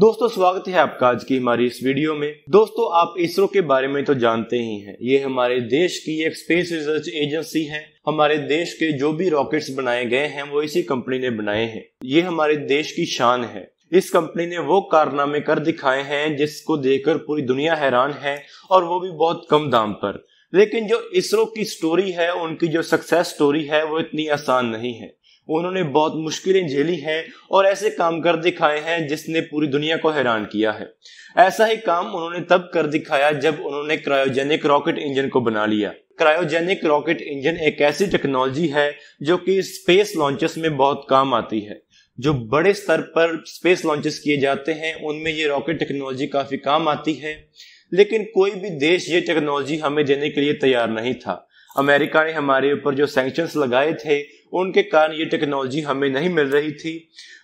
दोस्तों, स्वागत है आपका आज की हमारी इस वीडियो में। दोस्तों, आप इसरो के बारे में तो जानते ही हैं। ये हमारे देश की एक स्पेस रिसर्च एजेंसी है। हमारे देश के जो भी रॉकेट्स बनाए गए हैं, वो इसी कंपनी ने बनाए हैं। ये हमारे देश की शान है। इस कंपनी ने वो कारनामे कर दिखाए हैं, जिसको देखकर पूरी दुनिया हैरान है और वो भी बहुत कम दाम पर। लेकिन जो इसरो की स्टोरी है, उनकी जो सक्सेस स्टोरी है, वो इतनी आसान नहीं है। उन्होंने बहुत मुश्किलें झेली हैं और ऐसे काम कर दिखाए हैं जिसने पूरी दुनिया को हैरान किया है। ऐसा ही काम उन्होंने तब कर दिखाया जब उन्होंने क्रायोजेनिक रॉकेट इंजन को बना लिया। क्रायोजेनिक रॉकेट इंजन एक ऐसी टेक्नोलॉजी है जो कि स्पेस लॉन्चेस में बहुत काम आती है। जो बड़े स्तर पर स्पेस लॉन्चेस किए जाते हैं, उनमें ये रॉकेट टेक्नोलॉजी काफ़ी काम आती है। लेकिन कोई भी देश ये टेक्नोलॉजी हमें देने के लिए तैयार नहीं था। अमेरिका ने हमारे ऊपर जो सैंक्शंस लगाए थे, उनके कारण ये टेक्नोलॉजी हमें नहीं मिल रही थी।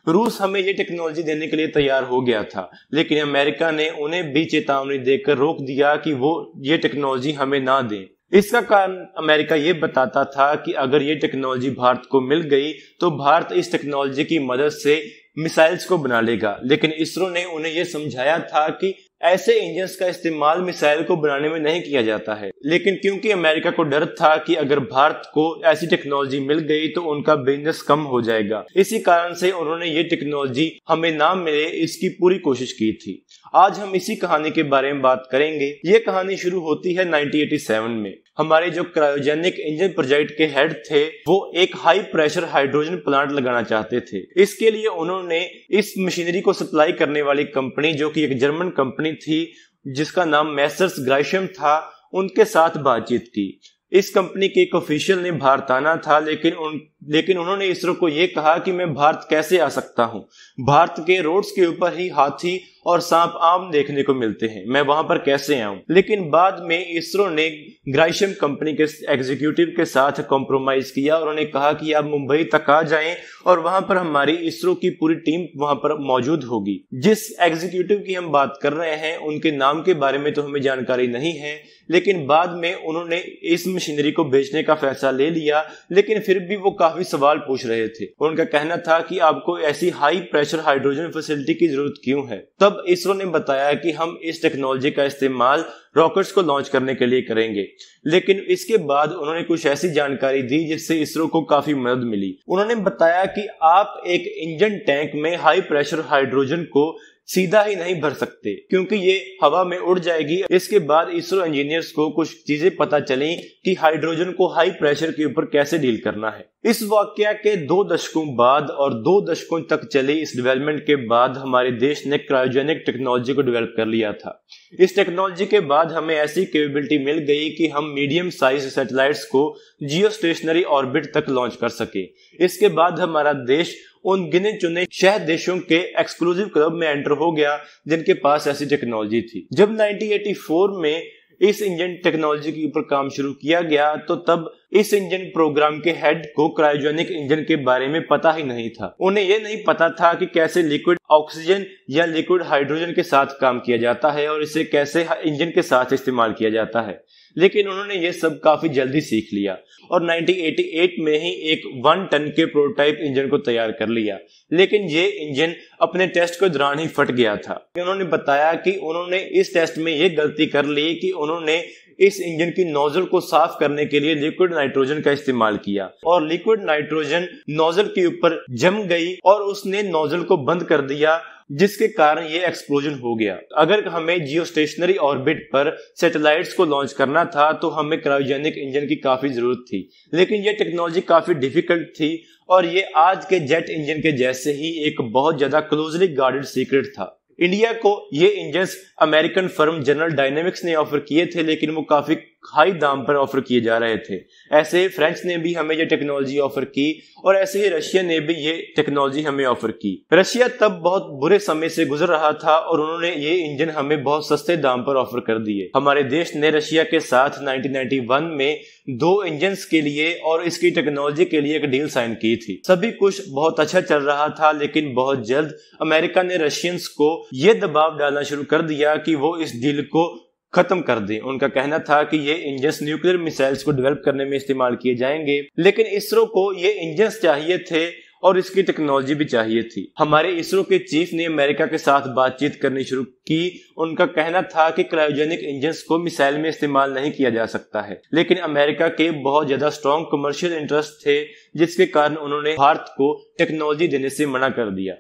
रूस हमें ये टेक्नोलॉजी देने के लिए तैयार हो गया था, लेकिन अमेरिका ने उन्हें भी चेतावनी देकर रोक दिया कि वो ये टेक्नोलॉजी हमें ना दें। इसका कारण अमेरिका ये बताता था कि अगर ये टेक्नोलॉजी भारत को मिल गई तो भारत इस टेक्नोलॉजी की मदद से मिसाइल्स को बना लेगा। लेकिन इसरो ने उन्हें यह समझाया था कि ऐसे इंजन का इस्तेमाल मिसाइल को बनाने में नहीं किया जाता है। लेकिन क्योंकि अमेरिका को डर था कि अगर भारत को ऐसी टेक्नोलॉजी मिल गई तो उनका बिज़नेस कम हो जाएगा। इसी कारण से उन्होंने ये टेक्नोलॉजी हमें ना मिले, इसकी पूरी कोशिश की थी। आज हम इसी कहानी के बारे में बात करेंगे। ये कहानी शुरू होती है 1987 में। हमारे जो क्रायोजेनिक इंजन प्रोजेक्ट के हेड थे, वो एक हाई प्रेशर हाइड्रोजन प्लांट लगाना चाहते थे। इसके लिए उन्होंने इस मशीनरी को सप्लाई करने वाली कंपनी जो कि एक जर्मन कंपनी थी, जिसका नाम मैसर्स ग्राइशम था, उनके साथ बातचीत की। इस कंपनी के एक ऑफिशियल ने भारत आना था, लेकिन उन लेकिन उन्होंने इसरो को यह कहा कि मैं भारत कैसे आ सकता हूँ? भारत के रोड्स के ऊपर ही हाथी और सांप आम देखने को मिलते हैं। मैं वहाँ पर कैसे आऊँ? लेकिन बाद में इसरो ने ग्राइशम कंपनी के एग्जीक्यूटिव के साथ कॉम्प्रोमाइज किया और उन्होंने कहा कि आप मुंबई तक आ जाएँ और वहाँ पर हमारी इसरो की पूरी टीम वहाँ पर मौजूद होगी। जिस एग्जीक्यूटिव की हम बात कर रहे हैं, उनके नाम के बारे में तो हमें जानकारी नहीं है, लेकिन बाद में उन्होंने इस मशीनरी को बेचने का फैसला ले लिया, लेकिन फिर भी वो काफ़ी सवाल पूछ रहे थे। और उनका कहना था कि आपको ऐसी हाई प्रेशर हाइड्रोजन फैसिलिटी की ज़रूरत क्यों है? तब इसरो ने बताया कि हम इस टेक्नोलॉजी का इस्तेमाल रॉकेट्स को लॉन्च करने के लिए करेंगे। लेकिन इसके बाद उन्होंने कुछ ऐसी जानकारी दी जिससे इसरो को काफ़ी मदद मिली। उन्होंने बताया कि आप एक इंजन टैंक में हाई प्रेशर हाइड्रोजन को सीधा ही नहीं भर सकते, क्योंकि ये हवा में उड़ जाएगी। इसके बाद इसरो इंजीनियर्स को कुछ चीज़ें पता चली कि हाइड्रोजन को हाई प्रेशर के ऊपर कैसे डील करना है। इस वाक्य के दो दशकों बाद और दो दशकों तक चले इस डेवलपमेंट के बाद हमारे देश ने क्रायोजेनिक टेक्नोलॉजी को डेवलप कर लिया था। इस टेक्नोलॉजी के बाद हमें ऐसी कैपेबिलिटी मिल गई कि हम मीडियम साइज़ सैटेलाइट्स को जियो स्टेशनरी ऑर्बिट तक लॉन्च कर सके। इसके बाद हमारा देश उन गिने चुने शहर देशों के एक्सक्लूसिव क्लब में एंटर हो गया, जिनके पास ऐसी टेक्नोलॉजी थी। जब 1984 में इस इंजन टेक्नोलॉजी के ऊपर काम शुरू किया गया तो तब इस इंजन प्रोग्राम के हेड को क्रायोजेनिक इंजन के बारे में पता ही नहीं था। उन्हें यह नहीं पता था कि कैसे लिक्विड ऑक्सीजन या लिक्विड हाइड्रोजन के साथ काम किया जाता है और इसे कैसे इंजन के साथ इस्तेमाल किया जाता है। लेकिन उन्होंने ये सब काफ़ी जल्दी सीख लिया और 1988 में ही एक वन टन के प्रोटोटाइप इंजन को तैयार कर लिया। लेकिन ये इंजन अपने टेस्ट के दौरान ही फट गया था। उन्होंने बताया कि उन्होंने इस टेस्ट में ये गलती कर ली कि उन्होंने इस इंजन की नोजल को साफ़ करने के लिए लिक्विड नाइट्रोजन का इस्तेमाल किया और लिक्विड नाइट्रोजन नोजल के ऊपर जम गई और उसने नोजल को बंद कर दिया जिसके कारण ये एक्सप्लोजन हो गया। अगर हमें जियो स्टेशनरी ऑर्बिट पर सैटेलाइट्स को लॉन्च करना था तो हमें क्रायोजेनिक इंजन की काफ़ी ज़रूरत थी। लेकिन ये टेक्नोलॉजी काफ़ी डिफ़िकल्ट थी और ये आज के जेट इंजन के जैसे ही एक बहुत ज़्यादा क्लोजली गार्डेड सीक्रेट था। इंडिया को ये engine American firm General Dynamics ने ऑफ़र किए थे, लेकिन वो काफ़ी हाई दाम पर ऑफ़र किए जा रहे थे। ऐसे ही फ्रेंच ने भी हमें ये टेक्नोलॉजी ऑफ़र की और ऐसे ही रशिया ने भी ये टेक्नोलॉजी हमें ऑफ़र की। रशिया तब बहुत बुरे समय से गुजर रहा था और उन्होंने ये इंजन हमें बहुत सस्ते दाम पर ऑफ़र कर दिए। हमारे देश ने रशिया के साथ 1991 में दो इंजन के लिए और इसकी टेक्नोलॉजी के लिए एक डील साइन की थी। सभी कुछ बहुत अच्छा चल रहा था, लेकिन बहुत जल्द अमेरिका ने रशियंस को यह दबाव डालना शुरू कर दिया कि वो इस डील को खत्म कर दें। उनका कहना था कि ये इंजन न्यूक्लियर मिसाइल्स को डेवलप करने में इस्तेमाल किए जाएँगे, लेकिन इसरो को ये इंजन चाहिए थे और इसकी टेक्नोलॉजी भी चाहिए थी। हमारे इसरो के चीफ ने अमेरिका के साथ बातचीत करनी शुरू की। उनका कहना था कि क्रायोजेनिक इंजन को मिसाइल में इस्तेमाल नहीं किया जा सकता है। लेकिन अमेरिका के बहुत ज़्यादा स्ट्रॉन्ग कमर्शियल इंटरेस्ट थे, जिसके कारण उन्होंने भारत को टेक्नोलॉजी देने से मना कर दिया।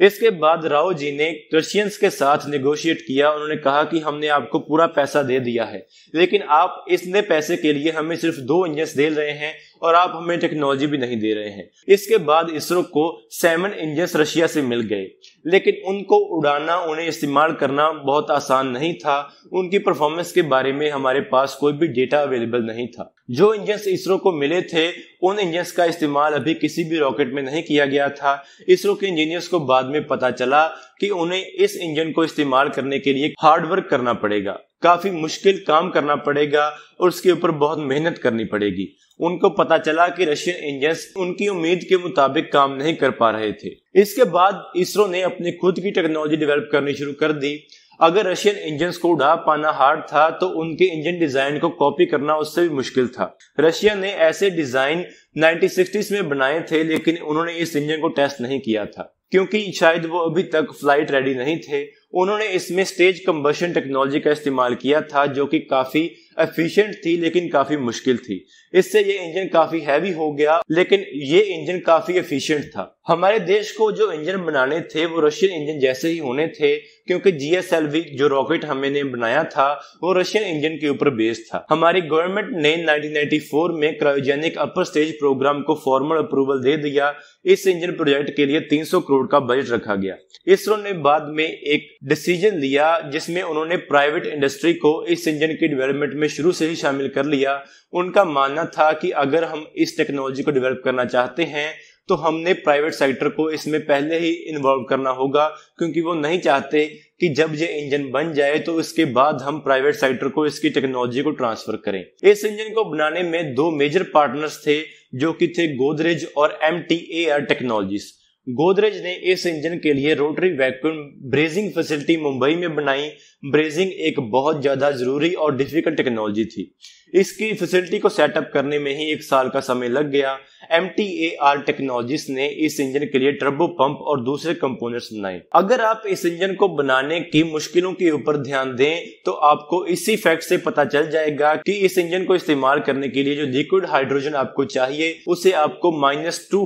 इसके बाद राव जी ने क्रिश्चियंस के साथ निगोशिएट किया। उन्होंने कहा कि हमने आपको पूरा पैसा दे दिया है। लेकिन आप इसने पैसे के लिए हमें सिर्फ़ दो इंजन दे रहे हैं। और आप हमें टेक्नोलॉजी भी नहीं दे रहे हैं। इसके बाद इसरो को सेवन इंजन रशिया से मिल गए। लेकिन उनको उड़ाना, उन्हें इस्तेमाल करना बहुत आसान नहीं था। उनकी परफॉर्मेंस के बारे में हमारे पास कोई भी डेटा अवेलेबल नहीं था। जो इंजन इसरो को मिले थे, उन इंजन का इस्तेमाल अभी किसी भी रॉकेट में नहीं किया गया था। इसरो के इंजीनियर्स को बाद में पता चला कि उन्हें इस इंजन को इस्तेमाल करने के लिए हार्डवर्क करना पड़ेगा। काफ़ी मुश्किल काम करना पड़ेगा और उसके ऊपर बहुत मेहनत करनी पड़ेगी। उनको पता चला कि रशियन इंजन उनकी उम्मीद के मुताबिक काम नहीं कर पा रहे थे। इसके बाद इसरो ने अपनी खुद की टेक्नोलॉजी डेवलप करनी शुरू कर दी। अगर रशियन इंजन को उड़ा पाना हार्ड था तो उनके इंजन डिज़ाइन को कॉपी करना उससे भी मुश्किल था। रशिया ने ऐसे डिज़ाइन 1960s में बनाए थे, लेकिन उन्होंने इस इंजन को टेस्ट नहीं किया था, क्योंकि शायद वो अभी तक फ़्लाइट रेडी नहीं थे। उन्होंने इसमें स्टेज कंबशन टेक्नोलॉजी का इस्तेमाल किया था, जो कि काफ़ी एफिशिएंट थी, लेकिन काफ़ी मुश्किल थी। इससे ये इंजन काफ़ी हैवी हो गया, लेकिन ये इंजन काफ़ी एफिशिएंट था। हमारे देश को जो इंजन बनाने थे, वो रशियन इंजन जैसे ही होने थे क्योंकि जीएसएलवी जो रॉकेट हमने बनाया था, वो रशियन इंजन के ऊपर बेस्ड था। हमारी गवर्नमेंट ने 1994 में क्रायोजेनिक अपर स्टेज प्रोग्राम को फॉर्मल अप्रूवल दे दिया। इस इंजन प्रोजेक्ट के लिए 300 करोड़ का बजट रखा गया। इसरो ने बाद में एक डिसीज़न लिया, जिसमें उन्होंने प्राइवेट इंडस्ट्री को इस इंजन की डेवलपमेंट में शुरू से ही शामिल कर लिया। उनका मानना था कि अगर हम इस टेक्नोलॉजी को डेवलप करना चाहते हैं तो हमने प्राइवेट सेक्टर को इसमें पहले ही इन्वॉल्व करना होगा, क्योंकि वो नहीं चाहते कि जब ये इंजन बन जाए तो इसके बाद हम प्राइवेट सेक्टर को, इसकी टेक्नोलॉजी को ट्रांसफ़र करें। इस इंजन को बनाने में दो मेजर पार्टनर्स थे, जो कि थे गोदरेज और एम टेक्नोलॉजीज़ गोदरेज ने इस इंजन के लिए rotary vacuum brazing facility Mumbai में बनाई ब्रेजिंग एक बहुत ज़्यादा ज़रूरी और डिफ़िकल्ट टेक्नोलॉजी थी। इसकी फैसिलिटी को सेटअप करने में ही एक साल का समय लग गया। M T A R technologies ने इस इंजन के लिए टर्बो पंप और दूसरे कंपोनेंट्स बनाए। अगर आप इस इंजन को बनाने की मुश्किलों के ऊपर ध्यान दें तो आपको इसी फैक्ट से पता चल जाएगा कि इस इंजन को इस्तेमाल करने के लिए जो लिक्विड हाइड्रोजन आपको चाहिए, उसे आपको माइनस टू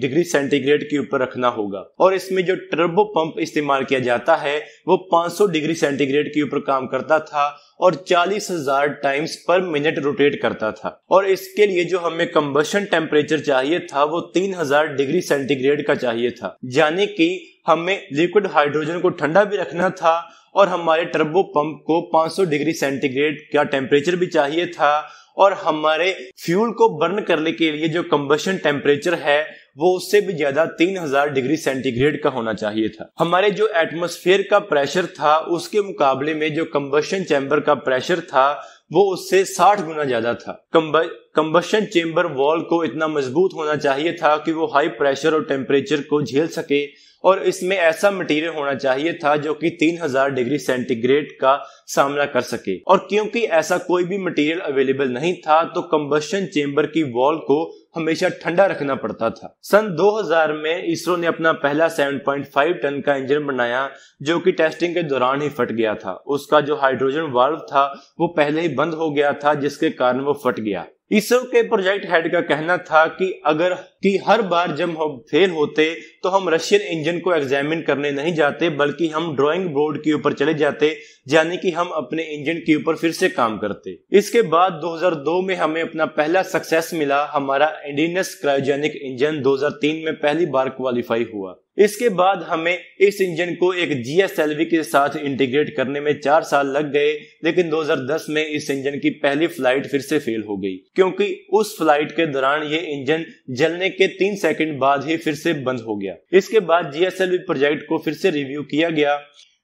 डिग्री सेंटीग्रेड के ऊपर रखना होगा। और इसमें जो टर्बो पंप इस्तेमाल किया जाता है, वो 500 डिग्री सेंटीग्रेड के ऊपर काम करता था और चालीस हज़ार टाइम्स पर मिनट रोटेट करता था। और इसके लिए जो हमें कंबशन टेम्परेचर चाहिए था, वो तीन हज़ार डिग्री सेंटीग्रेड का चाहिए था। यानी कि हमें लिक्विड हाइड्रोजन को ठंडा भी रखना था और हमारे टर्बो पंप को 500 डिग्री सेंटीग्रेड का टेम्परेचर भी चाहिए था। और हमारे फ्यूल को बर्न करने के लिए जो कंबशन टेम्परेचर है वो उससे भी ज़्यादा 3000 डिग्री सेंटीग्रेड का होना चाहिए था। हमारे जो एटमोस्फेयर का प्रेशर था, उसके मुकाबले में जो कम्बशन चैम्बर का प्रेशर था, वो उससे 60 गुना ज़्यादा था। कंबशन चेम्बर वॉल को इतना मज़बूत होना चाहिए था कि वो हाई प्रेशर और टेम्परेचर को झेल सके और इसमें ऐसा मटेरियल होना चाहिए था जो कि 3000 डिग्री सेंटीग्रेड का सामना कर सके। और क्योंकि ऐसा कोई भी मटेरियल अवेलेबल नहीं था तो कंबशन चेम्बर की वॉल को हमेशा ठंडा रखना पड़ता था। सन 2000 में इसरो ने अपना पहला 7.5 टन का इंजन बनाया, जो कि टेस्टिंग के दौरान ही फट गया था। उसका जो हाइड्रोजन वाल्व था, वो पहले ही बंद हो गया था, जिसके कारण वो फट गया। इसरो के प्रोजेक्ट हेड का कहना था कि अगर कि हर बार जब हम फेल होते तो हम रशियन इंजन को एग्जामिन करने नहीं जाते, बल्कि हम ड्राइंग बोर्ड के ऊपर चले जाते, यानी कि हम अपने इंजन के ऊपर फिर से काम करते। इसके बाद 2002 में हमें अपना पहला सक्सेस मिला, हमारा इंडियनस क्रायोजेनिक इंजन 2003 में पहली बार क्वालिफाई हुआ। इसके बाद हमें इस इंजन को एक जीएसएलवी के साथ इंटीग्रेट करने में चार साल लग गए, लेकिन 2010 में इस इंजन की पहली फ़्लाइट फिर से फेल हो गई, क्योंकि उस फ़्लाइट के दौरान ये इंजन जलने के तीन सेकंड बाद ही फिर से बंद हो गया। इसके बाद जीएसएलवी प्रोजेक्ट को फिर से रिव्यू किया गया।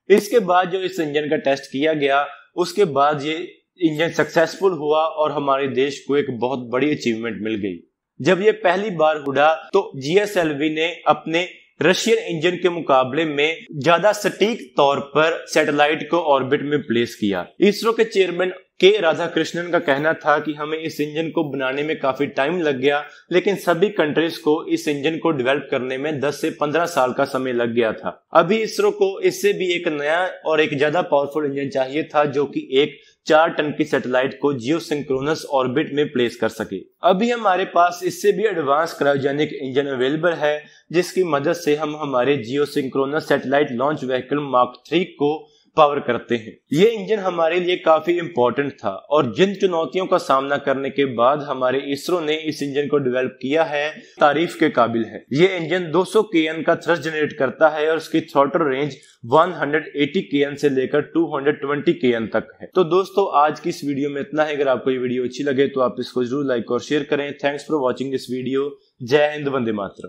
इसके बाद जो इस इंजन का टेस्ट किया गया, उसके बाद ये इंजन सक्सेसफुल हुआ और हमारे देश को एक बहुत बड़ी अचीवमेंट मिल गई। जब ये पहली बार उड़ा तो जीएसएलवी ने अपने रशियन इंजन के मुकाबले में ज़्यादा सटीक तौर पर सैटेलाइट को ऑर्बिट में प्लेस किया। इसरो के चेयरमैन के राधा कृष्णन का कहना था कि हमें इस इंजन को बनाने में काफ़ी टाइम लग गया, लेकिन सभी कंट्रीज़ को इस इंजन को डेवलप करने में 10 से 15 साल का समय लग गया था। अभी इसरो को इससे भी एक नया और एक ज़्यादा पावरफुल इंजन चाहिए था, जो कि एक चार टन की सैटेलाइट को जियो सिंक्रोनस ऑर्बिट में प्लेस कर सके। अभी हमारे पास इससे भी एडवांस क्रायोजेनिक इंजन अवेलेबल है, जिसकी मदद से हम हमारे geosynchronous satellite launch vehicle mark three को पावर करते हैं। ये इंजन हमारे लिए काफ़ी इंपॉर्टेंट था और जिन चुनौतियों का सामना करने के बाद हमारे इसरो ने इस इंजन को डेवलप किया है, तारीफ़ के काबिल है। ये engine 200 K N thrust generate करता है और उसकी थ्रोटल रेंज 180 केएन से लेकर 220 केएन तक है। तो दोस्तों, आज की इस वीडियो में इतना है। अगर आपको ये वीडियो अच्छी लगे तो आप इसको ज़रूर लाइक और शेयर करें। Thanks for watching this video जय हिंद, वंदे मातरम।